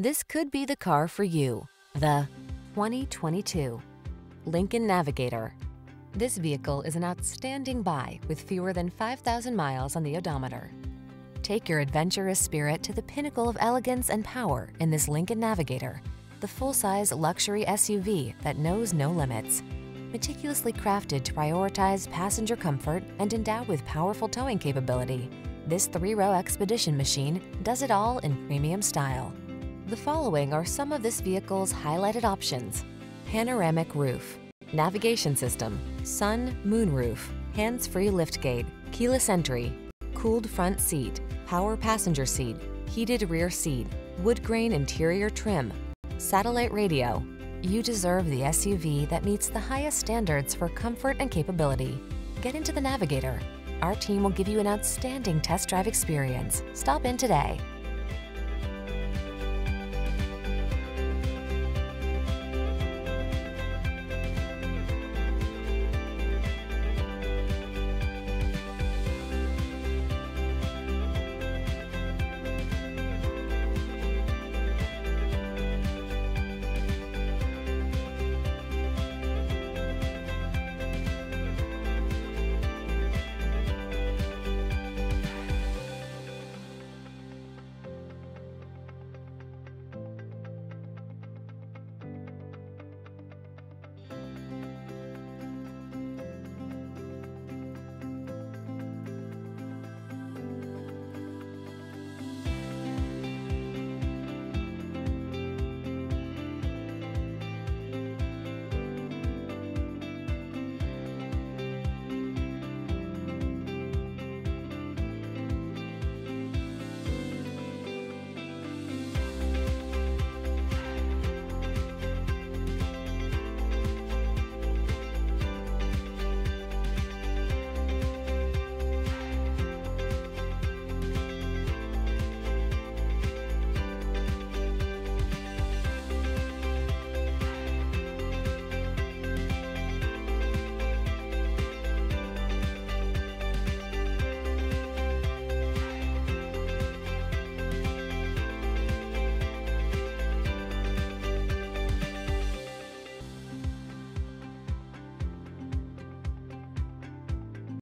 This could be the car for you. The 2022 Lincoln Navigator. This vehicle is an outstanding buy with fewer than 5,000 miles on the odometer. Take your adventurous spirit to the pinnacle of elegance and power in this Lincoln Navigator, the full-size luxury SUV that knows no limits. Meticulously crafted to prioritize passenger comfort and endowed with powerful towing capability, this three-row expedition machine does it all in premium style. The following are some of this vehicle's highlighted options. Panoramic roof, navigation system, sun, moon roof, hands-free liftgate, keyless entry, cooled front seat, power passenger seat, heated rear seat, wood grain interior trim, satellite radio. You deserve the SUV that meets the highest standards for comfort and capability. Get into the Navigator. Our team will give you an outstanding test drive experience. Stop in today.